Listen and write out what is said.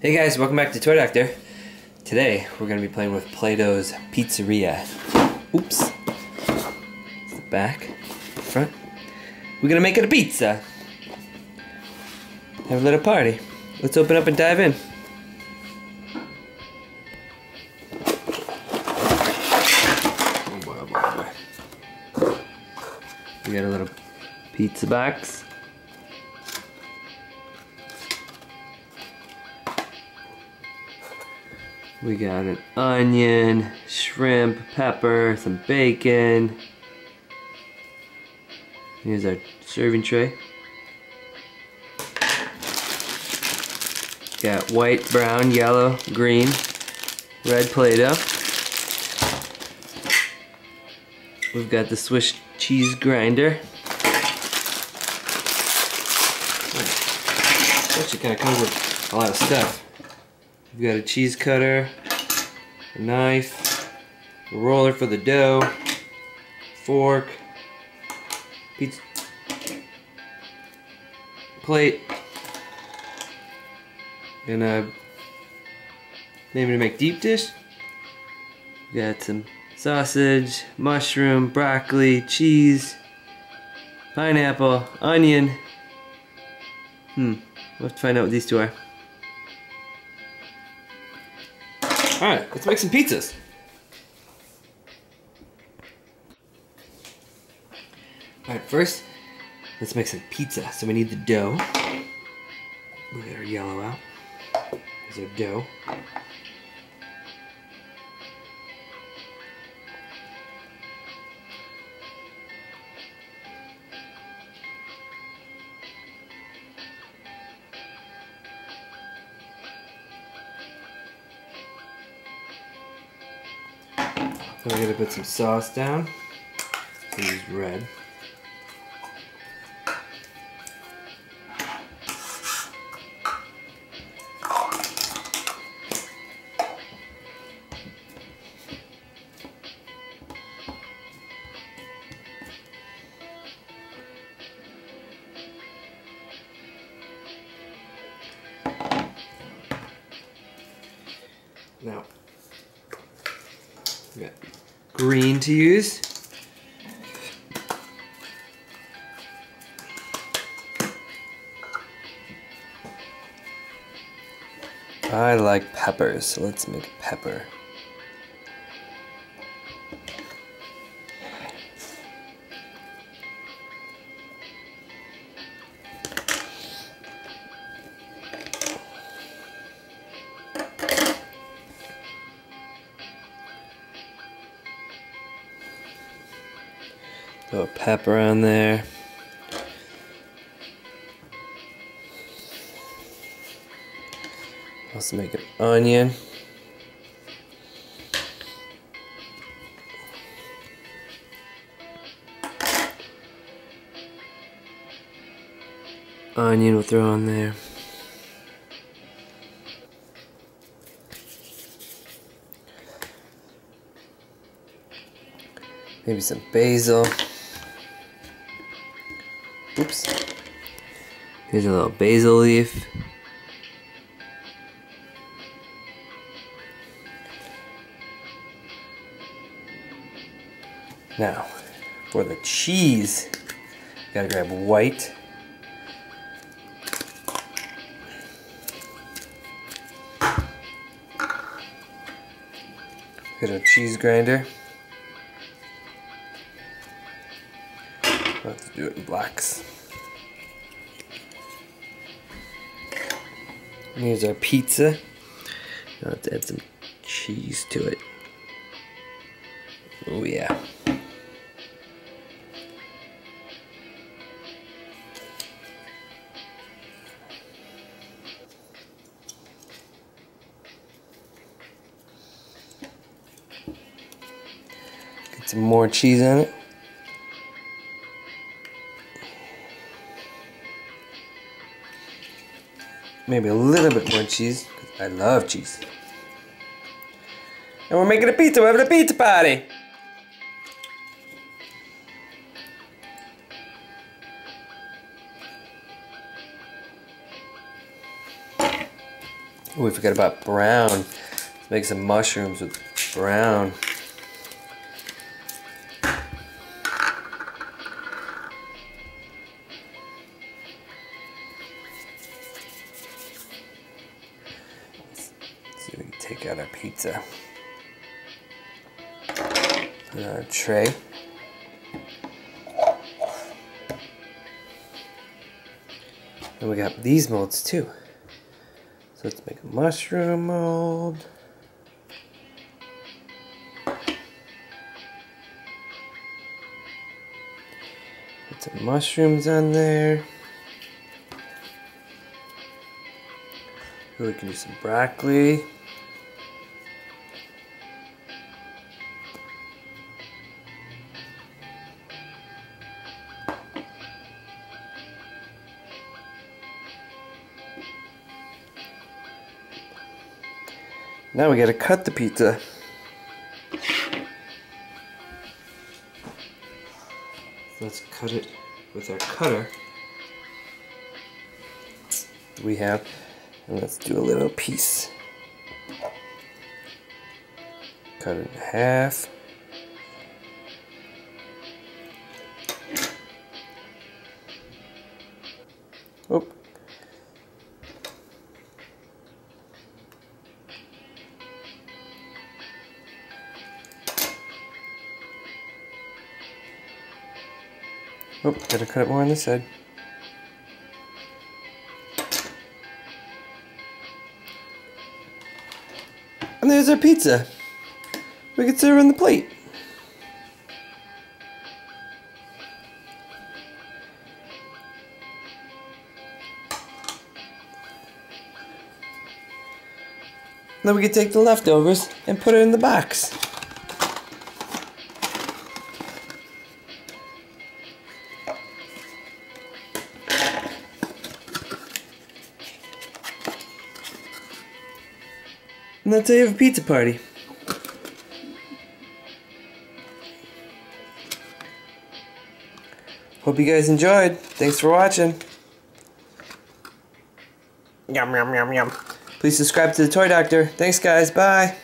Hey guys, welcome back to Toy Doctor. Today we're going to be playing with Play-Doh's Pizzeria. Oops. The back, front. We're going to make it a pizza. Have a little party. Let's open up and dive in. Oh boy, oh boy, oh boy. We got a little pizza box. We got an onion, shrimp, pepper, some bacon. Here's our serving tray. Got white, brown, yellow, green, red Play-Doh. We've got the Swiss cheese grinder. Actually kind of comes with a lot of stuff. We've got a cheese cutter, a knife, a roller for the dough, fork, pizza plate, and a maybe to make deep dish. We got some sausage, mushroom, broccoli, cheese, pineapple, onion. Hmm, we'll have to find out what these two are. Alright, let's make some pizzas. Alright, first, let's make some pizza. So we need the dough. We got our yellow out. Here's our dough. Then we're gonna put some sauce down. So use red. Green to use. I like peppers, so let's make pepper. A pepper on there. Also make an onion. Onion we'll throw on there. Maybe some basil. Oops. Here's a little basil leaf. Now, for the cheese, gotta grab white. Get a cheese grinder. Let's do it in blacks. And here's our pizza. Now let's add some cheese to it. Oh yeah. Get some more cheese on it. Maybe a little bit more cheese. I love cheese. And we're making a pizza. We're having a pizza party. We forgot about brown. Let's make some mushrooms with brown. Take out our pizza. Put on our tray. And we got these molds too. So let's make a mushroom mold. Put some mushrooms on there. We can do some broccoli. Now we gotta cut the pizza. Let's cut it with our cutter. We have, and let's do a little piece. Cut it in half. Oh, Oh, gotta cut it more on this side. And there's our pizza. We can serve on the plate. Then we can take the leftovers and put it in the box. And that's how you have a pizza party. Hope you guys enjoyed. Thanks for watching. Yum, yum, yum, yum. Please subscribe to the Toy Doctor. Thanks, guys. Bye.